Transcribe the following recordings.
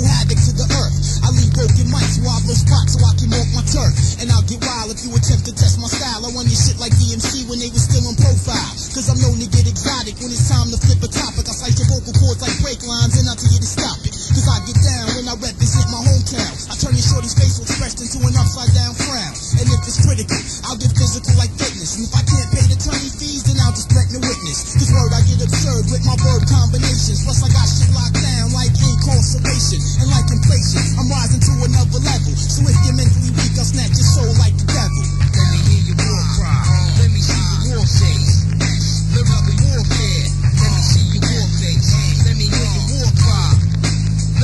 havoc to the earth. I leave broken mics, wobbler spots, so I can walk my turf. And I'll get wild if you attempt to test my style. I run your shit like DMC when they was still on profile. Cause I'm known to get exotic when it's time to flip a topic. I slice your vocal cords like brake lines and I'll tell you to stop it. Cause I get down when I represent my hometown. I turn your shorty's face expression to an upside down frown. And if it's critical, I'll get physical like fitness. And if I can't pay the attorney fees, then I'll just threaten the witness. Cause word I get absurd with my verb combinations. Plus I got shit locked down like incarceration. And I'm rising to another level. So if you're mentally weak, I'll snatch your soul like the devil. Let me hear your war cry. Let me see your war face. Lyrical warfare. Let me see your war face. Let me hear your war cry.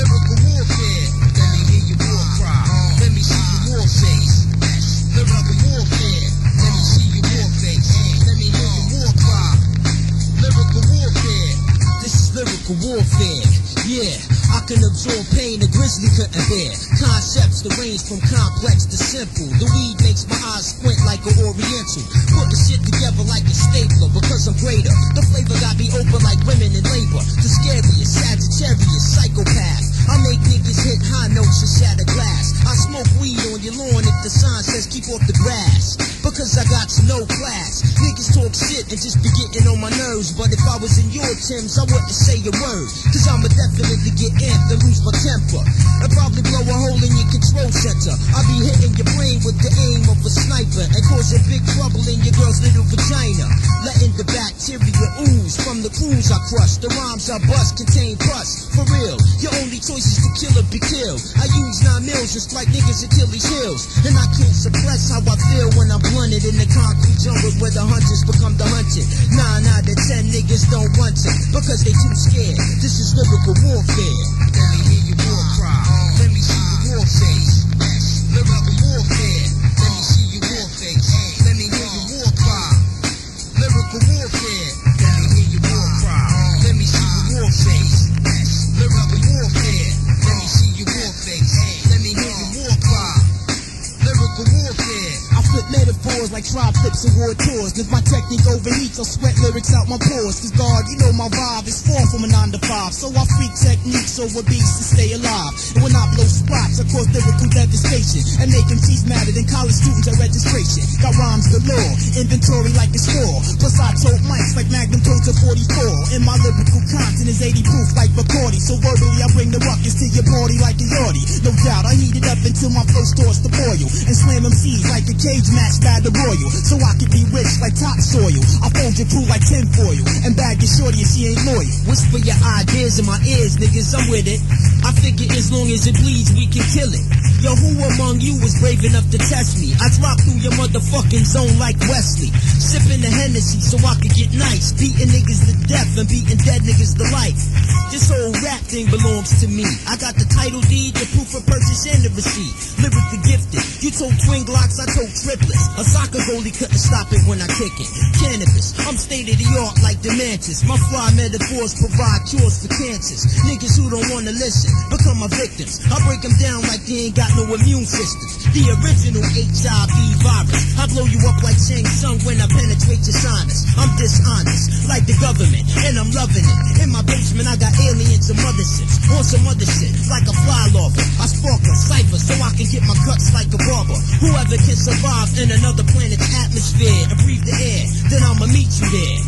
Lyrical warfare. Let me hear your war cry. Let me see your war face. Lyrical warfare. Let me see your war face. Let me hear your war cry. Lyrical warfare. This is lyrical warfare. Yeah, I can absorb pain a grizzly couldn't bear. Concepts that range from complex to simple. The weed makes my eyes squint like an oriental. Put the shit together like a stapler because I'm greater. The flavor got me open like women in labor. The scariest, Sagittarius, psychopath. I make niggas hit high notes and shatter glass. I smoke weed on your lawn if the sign says keep off the grass. Because I got no class. Niggas talk shit and just be getting on my nerves. But if I was in your Timbs, I wouldn't say a word. Cause I'ma definitely get amped and lose my temper. And probably blow a hole in your control center. I be hitting your brain with the aim of a sniper and causing big trouble in your girl's little vagina. Letting the bacteria ooze from the crews I crush. The rhymes I bust contain pus. For real, your only choice is to kill or be killed. I use nine mils just like niggas Achilles heels. And I can't suppress how I feel when I'm blunted in the concrete jungle where the hunters become the hunted. Nine out of ten niggas don't want it because they too scared. This is lyrical warfare. Warfare. I flip metaphors like tribe flips and war tours. Cause my technique overheats, I'll sweat lyrics out my pores. Cause God, you know my vibe is far from a 9 to 5. So I freak techniques over beats to stay alive. And when I blow spots, I cause lyrical devastation. And make MCs madder than college students at registration. Got rhymes galore, inventory like a store. Plus I told mics like Magnum told to 44. And my lyrical content is 80 proof like Bacardi. So verbally I bring the ruckus to your party like a yardie. No doubt, I heat it up until my flow starts to boil. And slam MCs like a cage match battle royal. So I can be rich like topsoil. I fold your crew like tinfoil. And bag your shorty if she ain't loyal. Whisper your ideas in my ears, niggas, I'm with it. I figure as long as it bleeds, we can kill it. Yo, who among you was brave enough to test me? I drop through your motherfucking zone like Wesley. Sipping the Hennessy so I could get nice. Beating niggas to death and beating dead niggas to life. This whole rap thing belongs to me. I got the title deed, the proof of purchase, and the receipt. Lyrically gifted. You told twin glocks, I told triplets. A soccer goalie couldn't stop it when I kick it. Canibus, I'm state of the art like Demantis. My fly metaphors provide cures for cancers. Niggas who don't wanna listen become my victims. I break them down like they ain't got no immune systems. The original HIV virus. I blow you up like Shang Tsung when I penetrate your sinus. I'm dishonest, like the government, and I'm loving it. In my basement, I got aliens and motherships. On some other shit, like a fly larva. I spark a cipher so I can get my cuts like a barber. Whoever can survive in another planet's atmosphere and breathe the air, then I'ma meet you there.